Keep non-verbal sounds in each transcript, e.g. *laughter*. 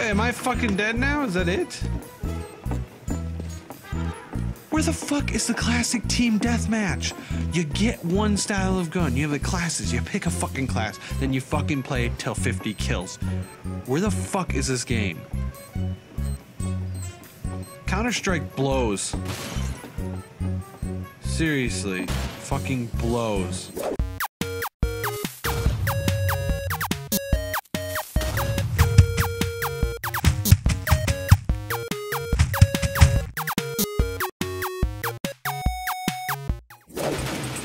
Am I fucking dead now? Is that it? Where the fuck is the classic team deathmatch? You get one style of gun, you have the classes, you pick a fucking class, then you fucking play till 50 kills. Where the fuck is this game? Counter Strike blows. Seriously, fucking blows.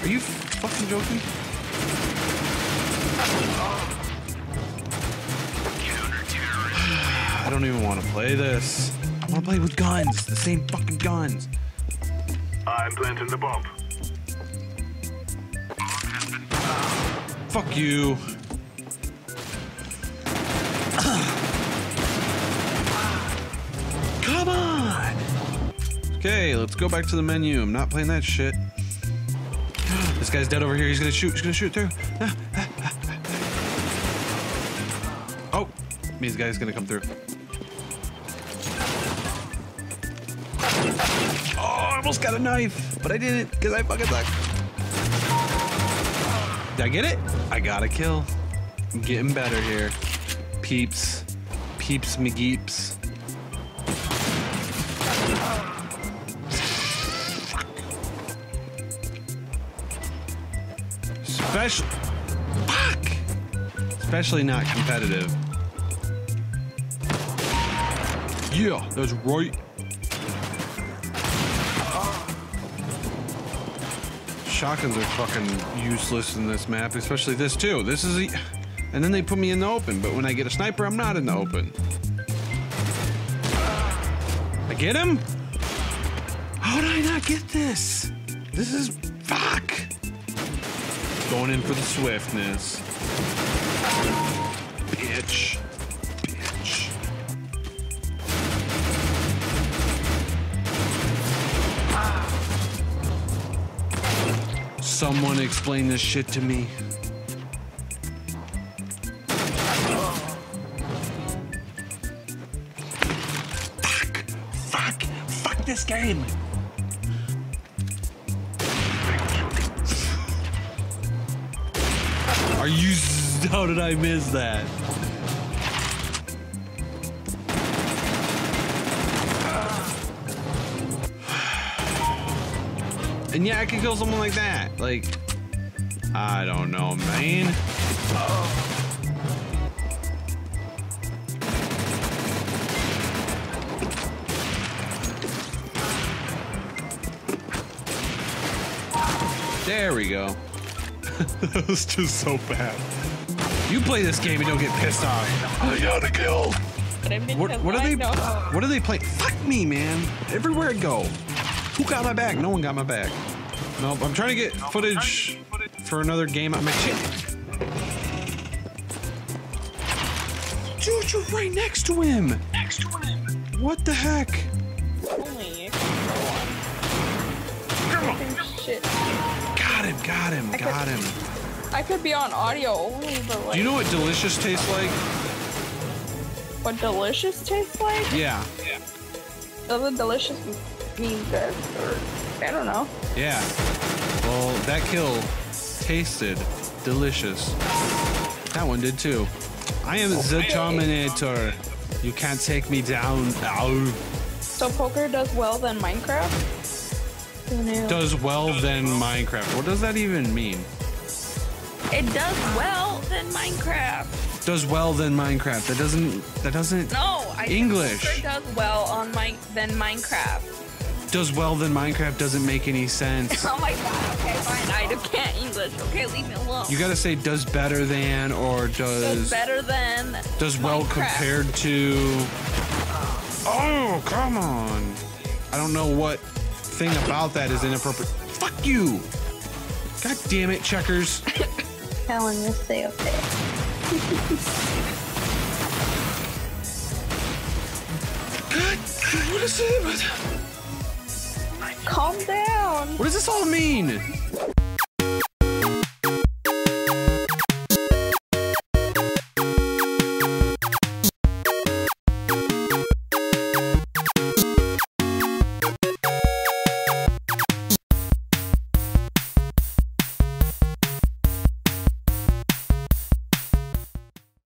Are you fucking joking? *sighs* I don't even want to play this. I want to play with guns, the same fucking guns. I'm planting the bomb. Fuck you. *sighs* Come on! Okay, let's go back to the menu. I'm not playing that shit. *gasps* This guy's dead over here. He's gonna shoot. He's gonna shoot through. *gasps* Oh, means guy's gonna come through. Oh, I almost got a knife, but I didn't because I fucking suck. Did I get it? I got a kill. I'm getting better here. Peeps. Peeps McGeeps. Special. Fuck! Especially not competitive. Yeah, that's right. Shotguns are fucking useless in this map, especially this too. This is, a, and then they put me in the open. But when I get a sniper, I'm not in the open. I get him. How did I not get this? This is fuck. Going in for the swiftness. Bitch. Bitch. Someone explain this shit to me. Fuck! Fuck! Fuck this game! Are you? *laughs* How did I miss that? *sighs* And yeah, I can kill someone like that. Like, I don't know, man. There we go. *laughs* that was just so bad. You play this game and don't get pissed off. I got a kill. What, what are they? What are they playing? Fuck me, man. Everywhere I go. Who got my back? No one got my back. Nope. I'm trying to get footage for another game. I'm actually. Dude, you're right next to him. Next to him. What the heck? Only Come on. shit. Got him. Got him. Got him. I could be on audio only, but like, Do you know what delicious tastes like? what delicious tastes like? Yeah. Doesn't delicious mean good? Or I don't know. Yeah. Well, that kill tasted delicious. That one did too. I am the Terminator. You can't take me down. Ow. So poker does well than Minecraft. Does well than Minecraft. What does that even mean? It does well than Minecraft. Does well than Minecraft. That doesn't. That doesn't. No, I English. does well on my than Minecraft. Does well than Minecraft doesn't make any sense. *laughs* Oh my god. Okay, fine. I can't English. Okay, leave me alone. You gotta say does better than or does does better than does well compared to. Oh come on! I don't know what thing about that is inappropriate. Fuck you! God damn it, checkers! Helen, just say okay. God, what is it? Calm down. What does this all mean?